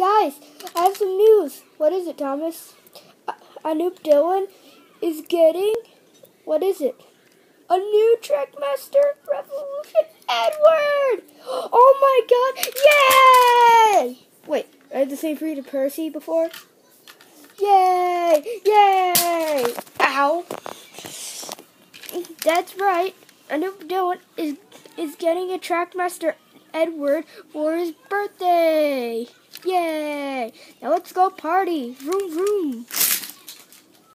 Guys, I have some news. What is it, Thomas? Anoop Dylan is getting, what is it? A new Trackmaster Revolution Edward! Oh my god! Yay! Wait, I had the same for you to Percy before? Yay! Yay! Ow! That's right. Anoop Dylan is is getting a Trackmaster Edward for his birthday. Now let's go party. Vroom vroom.